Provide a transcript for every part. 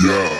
Yeah.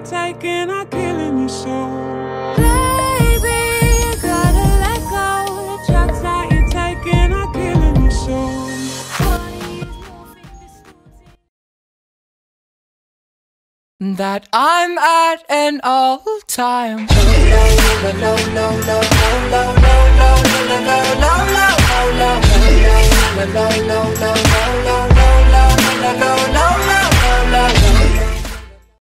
taking are killing you so. that I'm at an all-time low.